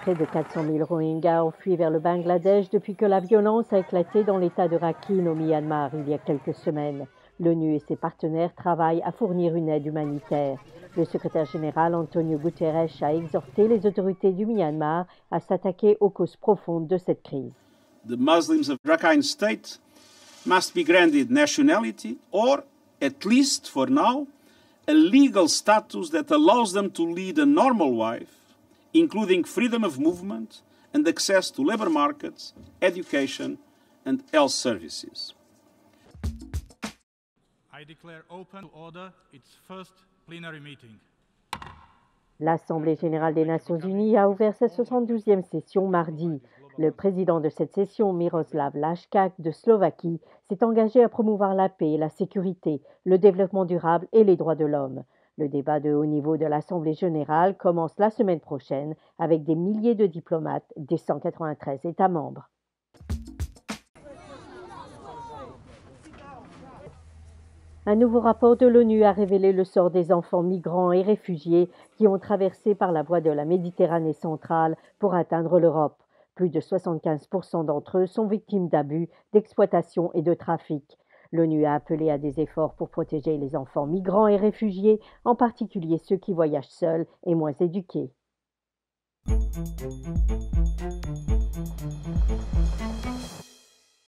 Près de 400 000 Rohingyas ont fui vers le Bangladesh depuis que la violence a éclaté dans l'état de Rakhine au Myanmar il y a quelques semaines. L'ONU et ses partenaires travaillent à fournir une aide humanitaire. Le secrétaire général Antonio Guterres a exhorté les autorités du Myanmar à s'attaquer aux causes profondes de cette crise. The Muslims of Rakhine State must be granted nationality or, at least for now, a legal status that allows them to lead a normal life including freedom of movement and access to labour markets, education and health services. I declare open to order its first plenary meeting. L'Assemblée générale des Nations unies a ouvert sa 72e session mardi. Le président de cette session, Miroslav Lajčák de Slovaquie, s'est engagé à promouvoir la paix, la sécurité, le développement durable et les droits de l'homme. Le débat de haut niveau de l'Assemblée générale commence la semaine prochaine avec des milliers de diplomates des 193 États membres. Un nouveau rapport de l'ONU a révélé le sort des enfants migrants et réfugiés qui ont traversé par la voie de la Méditerranée centrale pour atteindre l'Europe. Plus de 75% d'entre eux sont victimes d'abus, d'exploitation et de trafic. L'ONU a appelé à des efforts pour protéger les enfants migrants et réfugiés, en particulier ceux qui voyagent seuls et moins éduqués.